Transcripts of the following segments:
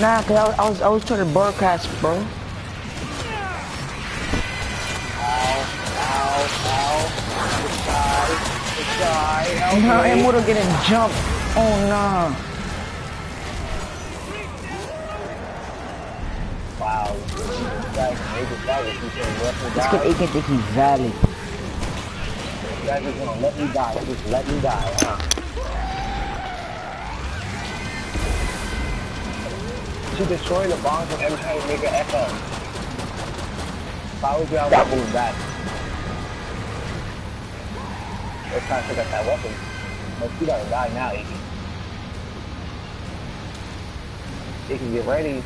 Nah, cause I was, I was, I was trying to broadcast, bro. Help Her. Immortal getting jumped. Oh nah. Wow, this kid Aiken think he's valid. This guy just gonna let me die. Just let me die, huh? To destroy the bombs and every time you make an echo. I was you, I would move back. It's time to pick up that weapon. But you gotta die now, Iggy. Iggy, get ready.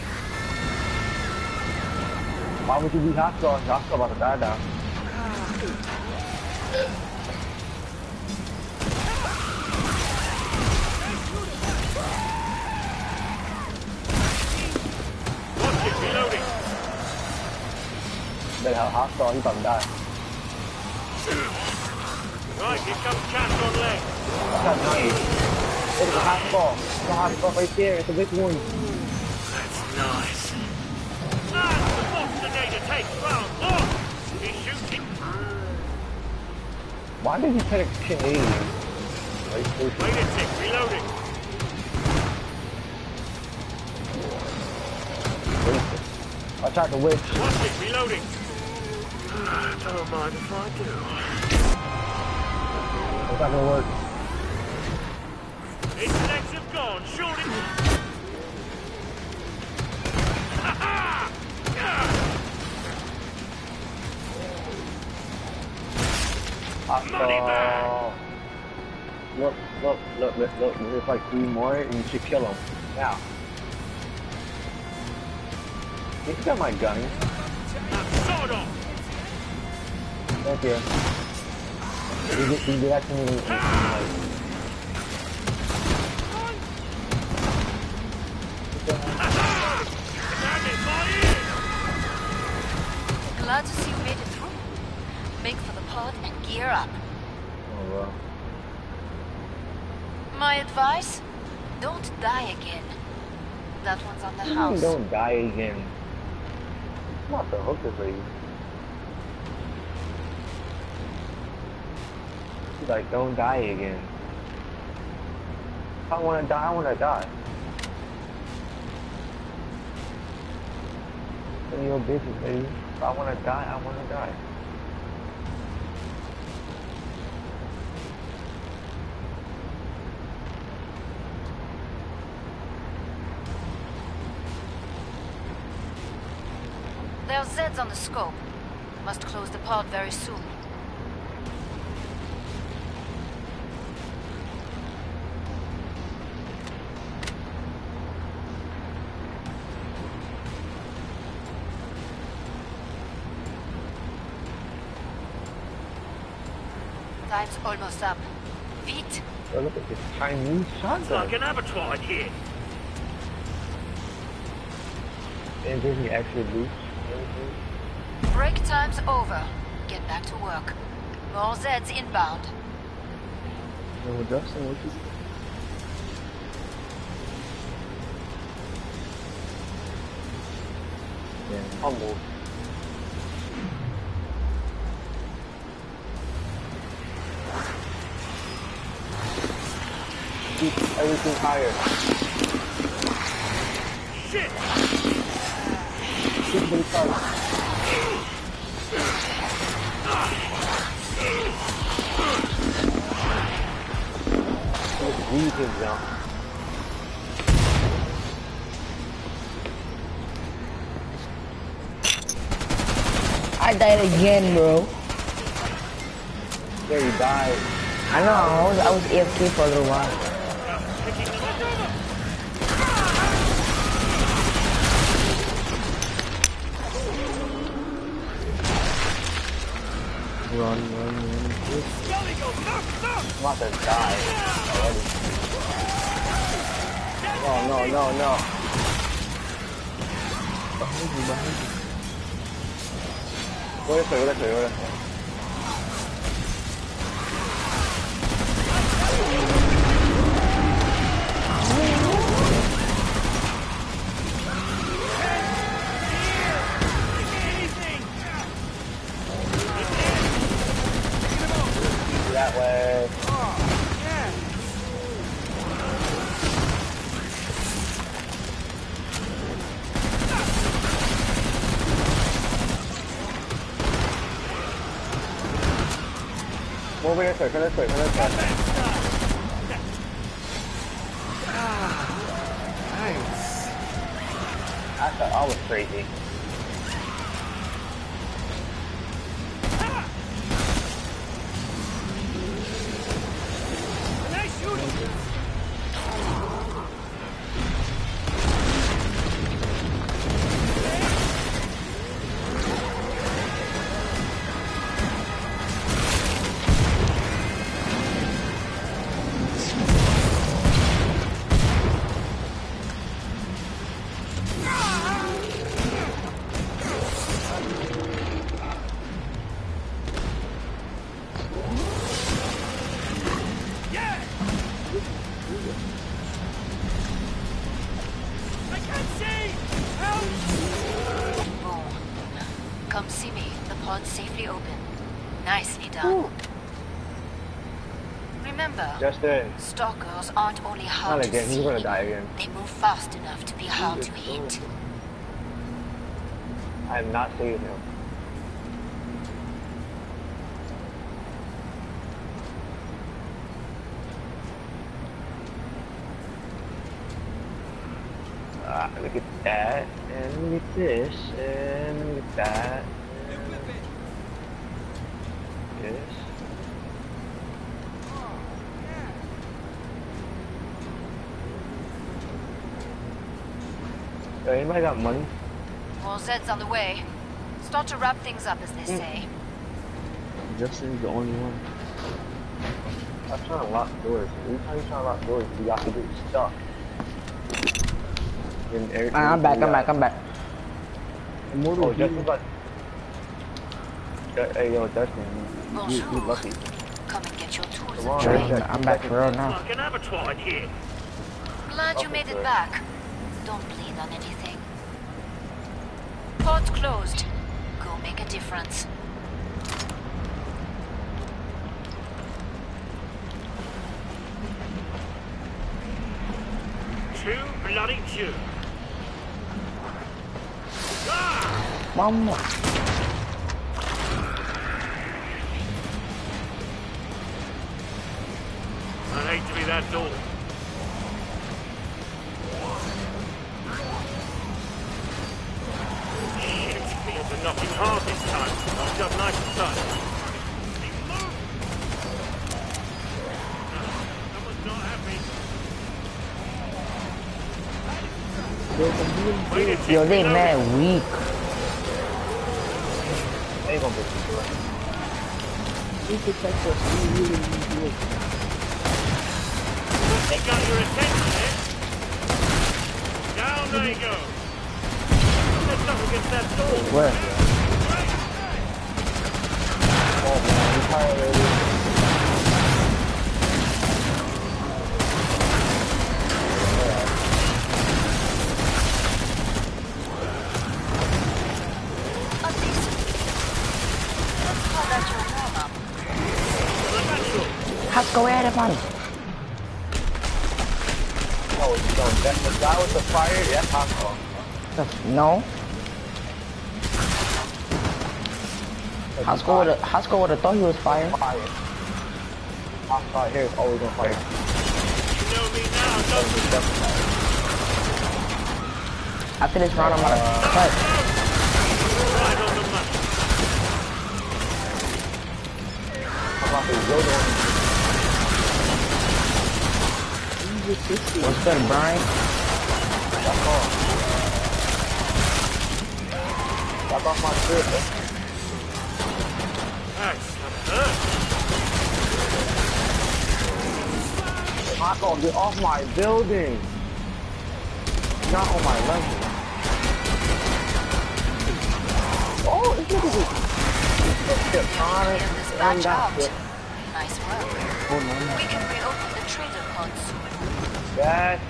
Why would you be hostile? Hostile about to die now. To. Right, here comes Cash on leg. That's nice. There's a hostile. There's a hostile right there. It's a big one. That's nice. Ah, the monster Nader round. Look! He's shooting. Why did he put a Canadian? Wait a sec, reloading. Watch out the witch. Watch it, reloading. Don't mind if I do. It's not gonna work. Its legs have gone. Ha-ha! Money. Look, look, look, look, look. There's like three more you should kill them. Now. You got my gun. That's off. Thank you. You did, you did that to me. Glad to see you made it through. Make for the pod and gear up. Oh, well. My advice? Don't die again. That one's on the You house. don't die again. About to hook this lady. Like, don't die again. If I want to die, I want to die. Of your business, baby. If I want to die, I want to die. There are Zeds on the scope. Must close the pod very soon. Time's almost up. Vite! Oh, look at this Chinese It's shotgun. like an abattoir in here. And gives me extra boost. Break time's over. Get back to work. More Zeds inbound. No, Dustin, what you Yeah, humble. Keep everything higher. Shit! Keep the car. Let's leave him now. I died again, bro. There he died. I know. I was, I was AFK for a little while. Picking them up. Run, run, run. Scully go, knock, knock! I'm about to die already. Oh, no, no, no. Behind you, behind you. Go this way, go this way, go this way. over there, sir. Come this way. Come this way. Nice. I thought I was crazy. I can't see. Help. Boom. Come see me. The pod's safely open. Nicely done. Remember, Justin. stalkers aren't only hard Not to again. see. He's gonna die again. They move fast enough to be hard to hit. I am not saving him. Ah, look at that, and look at this, and look at that. and This. Yo, anybody got money? More Zeds on the way. Start to wrap things up, as they Hmm. say. Justin's the only one. I'm trying to lock doors. Every time you trying to lock doors, you got to get stuck. And every- I'm back, I'm back, I'm back. Oh, Justin's like. Hey, yo, Justin, you, you, you lucky. Come and get your tools Come on, and man. train. I'm back for real now. Like an abattoir in here. Glad you made it back. Don't bleed on anything. Pod's closed. Go make a difference. Two bloody Jew. Ah! Mama. I hate to be that door. Shit, he had to hard this time. Knocked up nice and tight. He not happy. Wait a Yo, they mad weak. He got your attention, eh? Down there you go. Let's up against that door. Where? Oh man, you tired already? A decent. Let's call that your warm-up. Är det fan? Oh, no, that, with the fire, yeah. No. Hasko would have Hasko would have thought he was. Fire. Is always on fire. You know me now, don't? After this round, I'm gonna cut. Right on the money. I'm about to go down. What's good, Brian? Back off. Back off my man. That's not hurt. Taco, get off my building. Not on my level. Oh, this nigga just... Let's get on it. Clear this And batch out. Nice work. We can reopen the trader pod soon. Dad.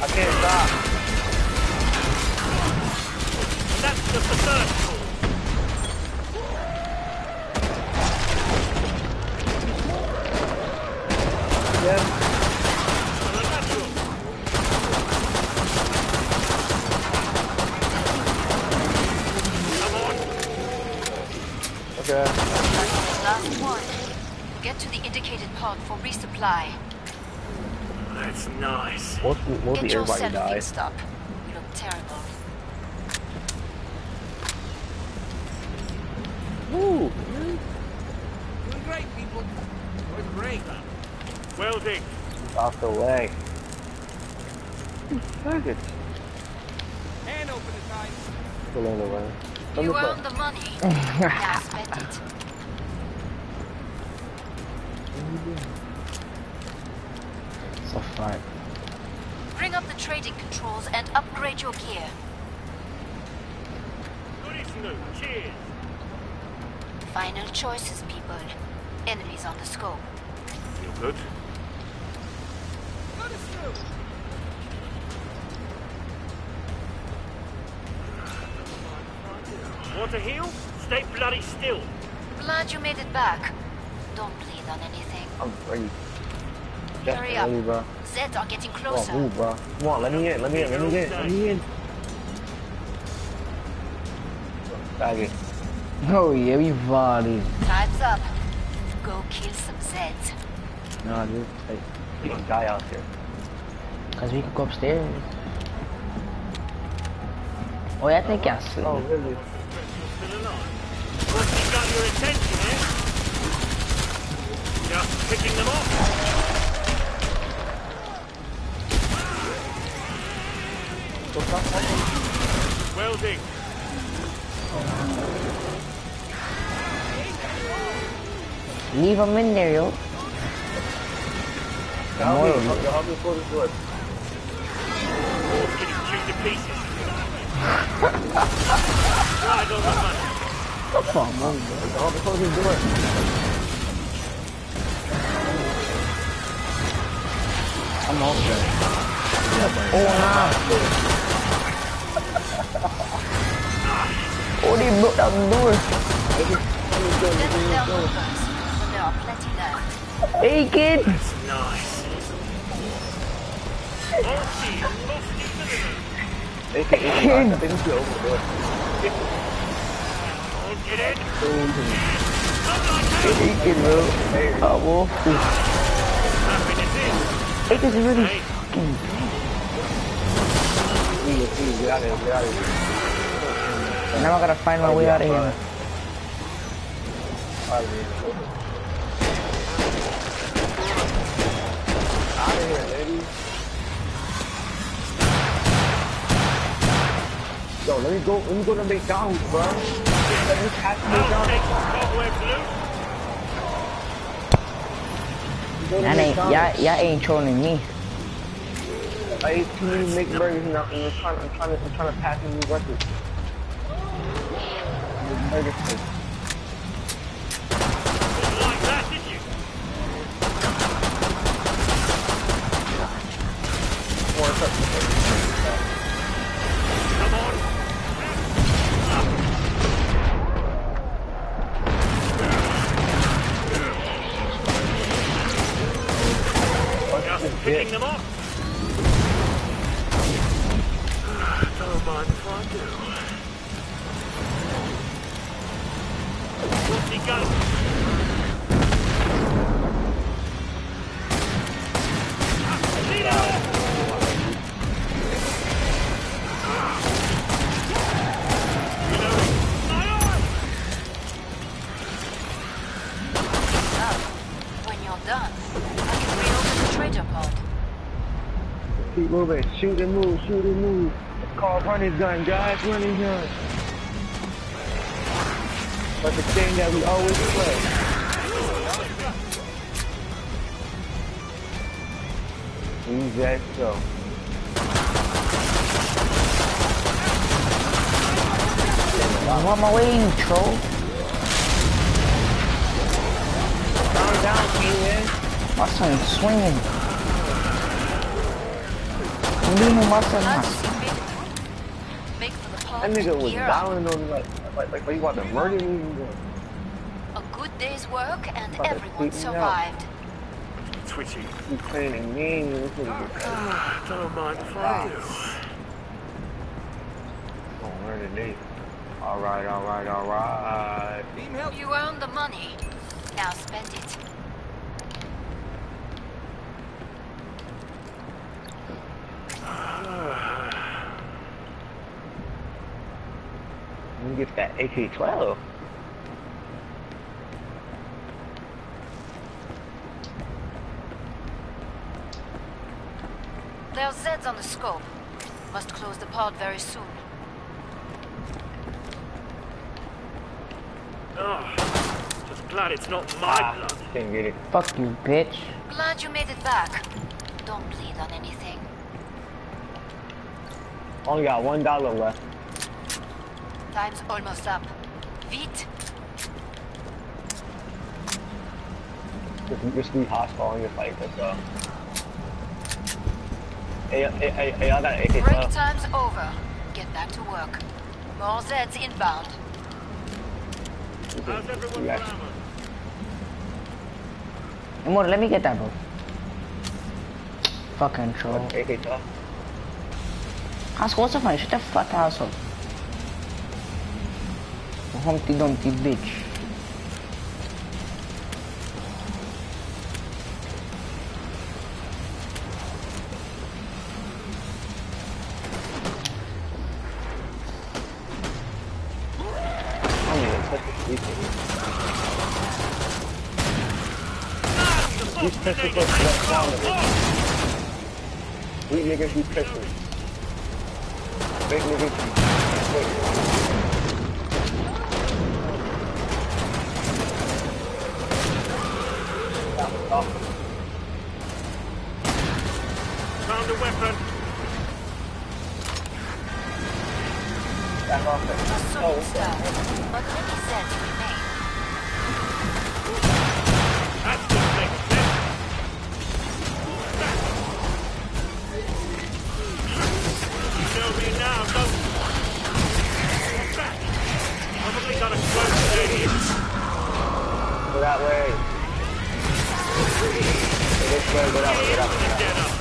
I can't stop. And that's just the first call. Yes. For the natural. Come on. Okay. Last Last one. Get to the indicated pod for resupply. That's nice. Mostly, mostly Get everybody yourself died. fixed up. You look terrible. Woo! Doing great, people. Doing great. Welding. Off the way. Target. Hand open the time. Still on the way. Let You me earned the money. now spend it. So fun. Bring up the trading controls and upgrade your gear. Goody Snoop. Cheers. Final choices, people. Enemies on the scope. Feel good? Let us through. Want to heal? Stay bloody still. Glad you made it back. Don't bleed on anything. I'm ready. Hurry up. Definitely, bro. Zeds are getting Come on, closer. move, bro. Come on, let me in, let me in, let me in, let me in. Bag it. Oh yeah, we volleyed. Time's up. Go kill some Zeds. No, dude. Like, You can die out here. Cause we can go upstairs. Oh yeah, I think I sleep. Oh, really? Still alive. Got your attention, eh? Just picking them off. Welding. Leave them in there, yo. Help me, help me, help me close the door. All's getting chewed to pieces. Right on the money. Fuck on, move, bro. Help me close the door. I'm okay. Oh nah. There are plenty left. Hey, kid. That's nice. All cheese. Postage delivered. They can, they can, they can see over the door. Get in. Hey, kid, bro. Oh. Happiness in. Hey, is really Hey. fucking big. Get out of here, get out of here. Now I gotta find my way out of here. Out of here. Out of here, lady. Yo, let me go, let me go to McDonald's, bro. Let me catch McDonald's. take the cobwebs loose. Go to That ain't, y'all, y'all ain't trolling me. I ate too many McBurgers and I'm I'm trying, I'm trying to, I'm trying to pass a new record. はい Shoot and move. Shoot and move. It's called running gun, guys. Running gun. But the thing that we always play. That so. I'm on my way, you troll. Calm down, King, My son's swinging. Make for the pod. That nigga was Gear up. down on me like, like, like, like he wanted to murder me. A good day's work and everyone freak me out. survived. Twitchy. He playing a game. This nigga ah, Don't mind if I do. gonna murder me. Alright, alright, alright. Beam help. You earned the money. Now spend it. Get that AK-12. There's Zeds on the scope. Must close the pod very soon. Oh, just glad it's not my Ah, blood. didn't get it. Fuck you, bitch. Glad you made it back. Don't bleed on anything. Only got one dollar left. Time's almost up. Vite! Just, just be hostile and just like this, uh. Hey, hey, hey, hey, I got an Break AK-12. time's over. Get back to work. More Zeds inbound. How's everyone Yeah. for? Amor, let me get that, bro. Fucking troll. AK-12. As cosas, man. Shut the fuck ass grenade look takes like round fun. one. Weak niggas. Big niggas Found a weapon. Back off it. Assault Oh, down. But many Zeds remain. That just makes sense. You know me now, don't you? Probably got a close stadium. Go that way. Way. go that way. Get up.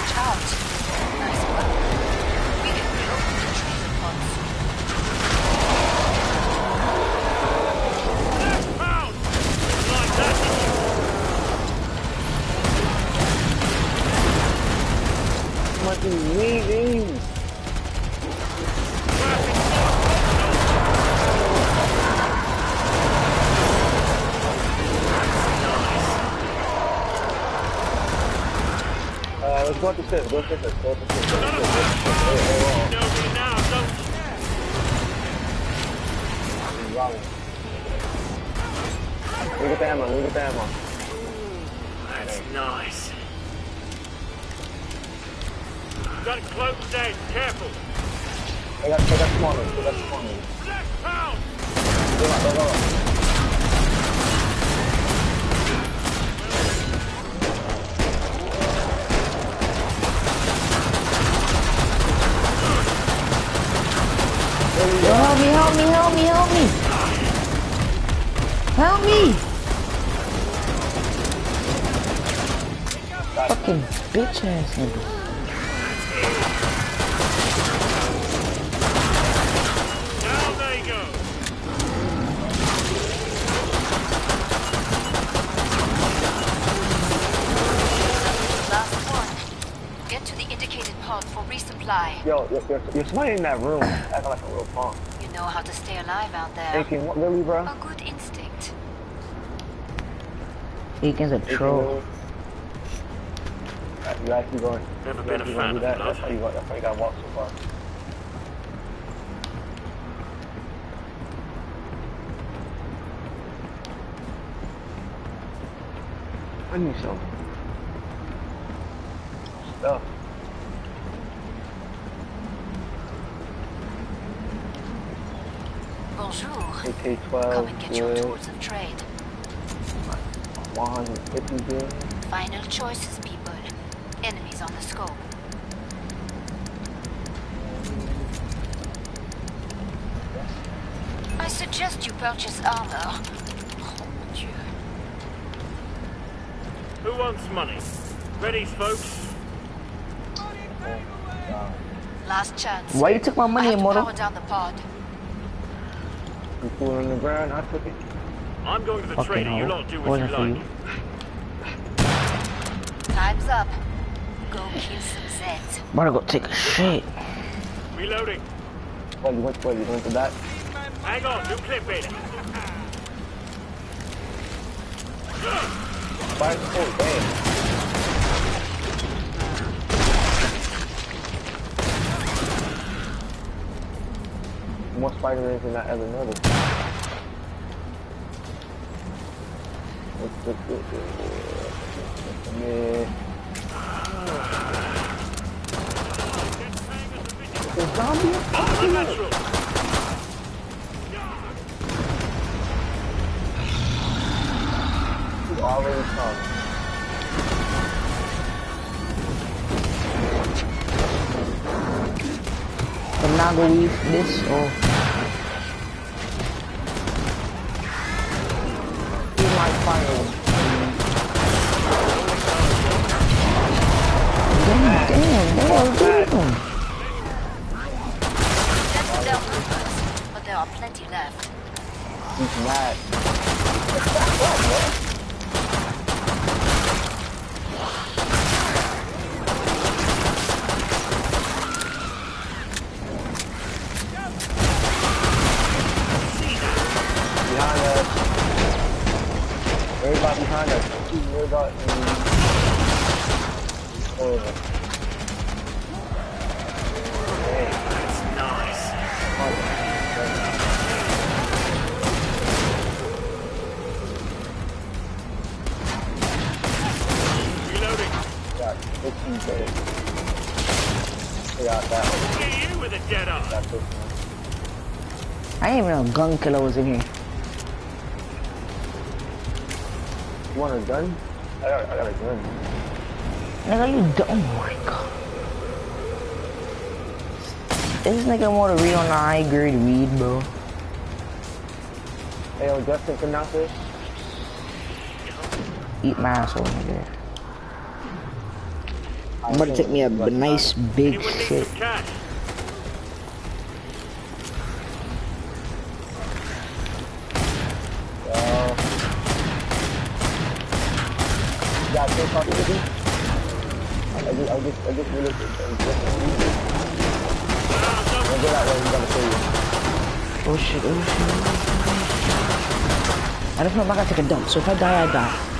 Batch out. Nice work. We can reopen the treatment pods. Like that, did you? fucking leaving. Up the stairs. Go up the now, don't wrong. Ammo, let me get the ammo. That's nice. Got it closed in. Careful. I got, I got spawners, I got spawners. Left pound! Go up, go up, Help me. Fucking bitch ass nigga. Down they go. Last one. Get to the indicated pod for resupply. Yo, yo, yo, you're somebody in that room acting like a real punk. You know how to stay alive out there. Thinking, what, really, bro? A good instinct. Aiken's a troll. Alright, uh, You actually going? Never been a fan of that? That's how you got. That's how you got walk so far. I need some stuff. Bonjour. AK-12. Come and get your tools of trade. 150 good. Final choices, people. Enemies on the scope. I suggest you purchase armor. Oh, mon Dieu. Who wants money? Ready, folks? Last chance. Why you took my I money, have to Immortal? power down the pod. You cool on the ground, I took it. I'm going to the Fucking trader. You hell. lot do what you like. you. Time's up. Go kill some Zeds. Better go take a shit. Reloading. What, you went, what, you went to that? Hang on, new clip in. Five, oh, damn. More Spider-Mans than I ever noticed. The zombie Unnatural. is already come. I'm not gonna leave this or 15 days. I got that. Look at you with a dead eye. Got this one. I didn't even know gun killer was in here. You want a gun? I got, I got a gun. Nigga, you dumb. Oh my god. This nigga want to read on the high grade weed, bro. Hey, yo, Justin, come out there. Eat my asshole, nigga. I'm gonna take me a nice big shit. Don't. Oh shit, oh shit. I just know if I gotta take a dump, so if I die, I die.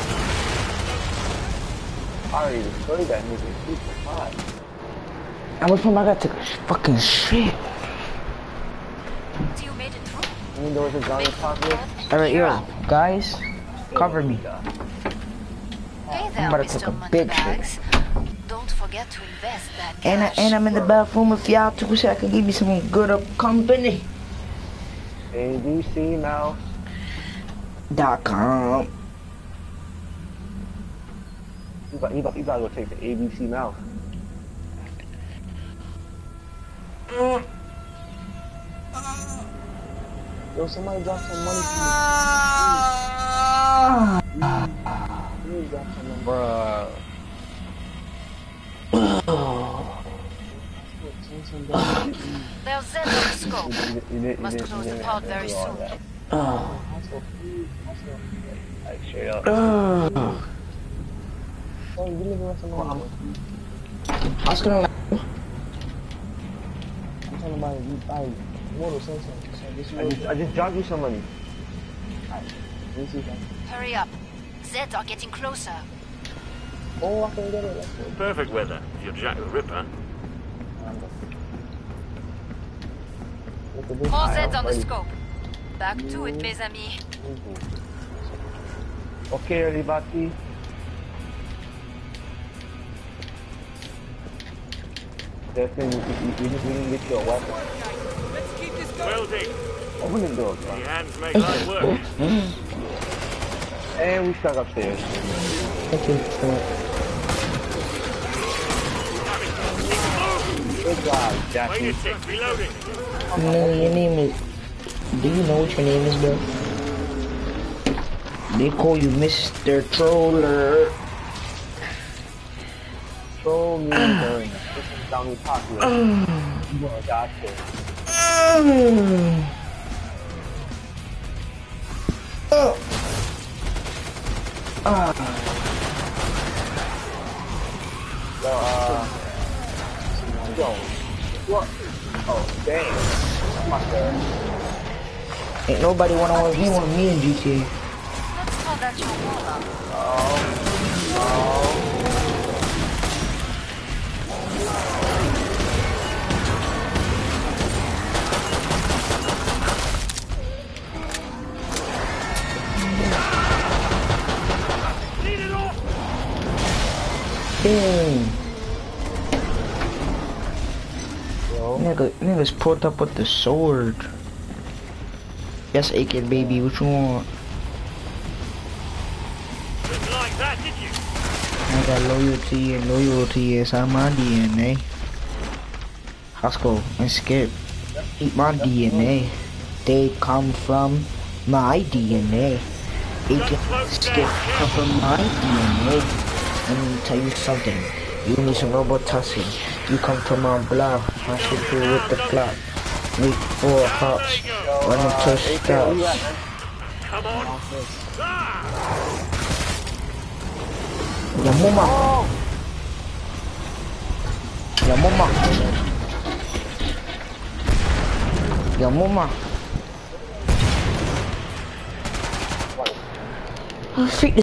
I already destroyed that nigga. He's so hot. I was from I gotta a fucking shit. You made it through? Even though it's a zombie Big apocalypse. Alright, You're yo, guys, cover me. Hey there, about to take a big shit. Don't forget to invest that And, I, and I'm in the bathroom if y'all too, so I can give you some good up company. ABC Mouse. Dot com. You got, you got, you gotta go take the ABC Mouse. Yo, somebody drop some money for me. Bruh. There's Zed on the scope. You, you, did- you, Must close the didn't pod have to very do all soon. that. Like straight up. I was gonna like, I just, I just dropped you some money. Hurry up. Zed are getting closer. Perfect weather if you're Jack the Ripper. More Zeds on the scope. Back to it, mes amis. Okay, everybody. Justin, you, you, you, didn't- you didn't get your weapon. Let's keep this going. Well, Open the door, bro. your hands make light work. And we stuck upstairs. okay, Good job, Wait a Jackie. reloading. no, your name is, do you know what your name is, bro? They call you Mr. Troller. Troll me during this is Downey popular. You too. Oh. Ah, Yo, uh, yo, what? Oh, dang. Oh ain't nobody wanna want me want me in GTA. Let's call that your. Oh, Lead Dang. yo. Nigga, niggas pulled up with the sword. Yes, Aiken baby, what you want? Didn't like that, did you? I got loyalty and loyalty is on my DNA. Haskell and Skip, eat my DNA. They come from my DNA. Aiken Skip come from my DNA. Let me tell you something. You need some Robitussin. You come from my block. I should do with the clock. Wait for hops. Running to stops. Come on. Your mama. Your mama. Your mama. Oh, freak